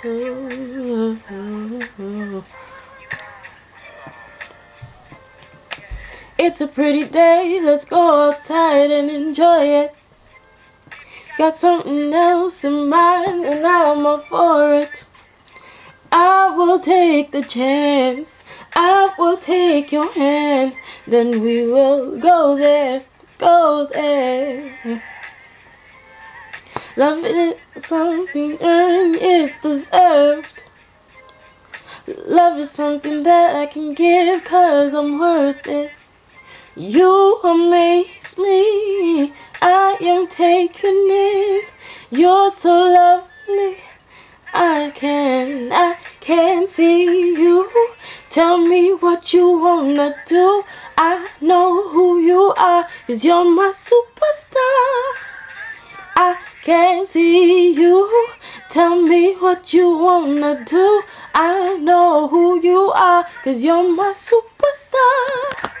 It's a pretty day, let's go outside and enjoy it. Got something else in mind and I'm all for it. I will take the chance, I will take your hand, then we will go there, go there. Loving it, something earned, it's deserved. Love is something that I can give cause I'm worth it. You amaze me, I am taken in. You're so lovely, I can, I can see you. Tell me what you wanna do. I know who you are, cause you're my superstar. I can see you. Tell me what you wanna do. I know who you are, cause you're my superstar.